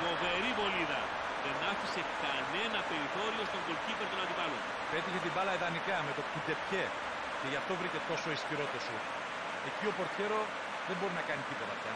Φοβερή βολίδα. Δεν άφησε κανένα περιθώριο στον κολκίπερ των αντιπάλων. Πέτυχε την μπάλα ιδανικά με το κουντεπιέ και γι' αυτό βρήκε τόσο ισχυρό το σου. Εκεί ο Πορτιέρο δεν μπορεί να κάνει τίποτα πια.